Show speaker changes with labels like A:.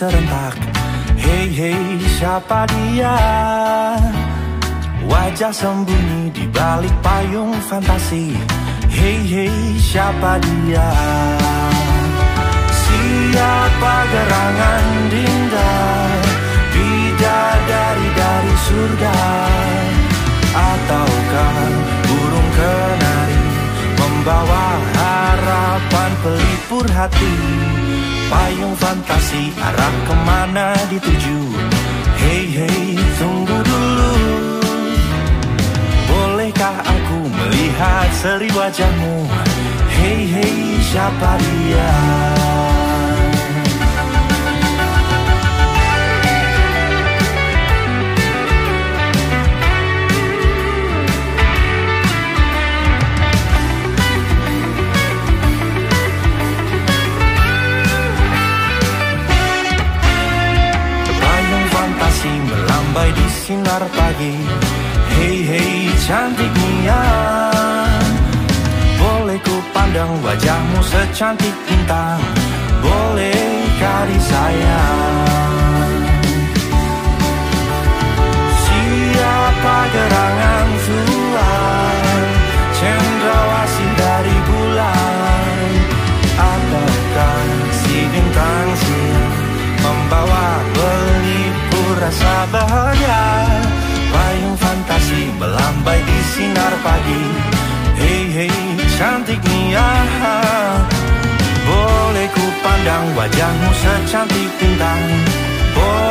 A: serentak. Hei hei siapa dia? Wajah sembunyi di balik payung fantasi. Hei hei siapa dia? Siapa gerangan dinda? Bidadari dari surga. Ataukah burung kenari Membawa harapan pelipur hati. Payung fantasi arah ke mana dituju? Hei hei tunggu dulu. Bolehkah aku melihat seri wajahmu? Hei hei siapa dia fantasi melambai di sinar pagi. Hei hei cantik Mia. Boleh ku pandang wajahmu secantik bintang. Bolehkah disayang Siapa gerangan tuan? Cendrawasih dari bulan. Adakah si bintang siang Membawa rasa bahagia. Payung fantasi melambai di sinar pagi. Hei hei cantik Nia Boleh ku pandang wajahmu secantik bintang. Disayang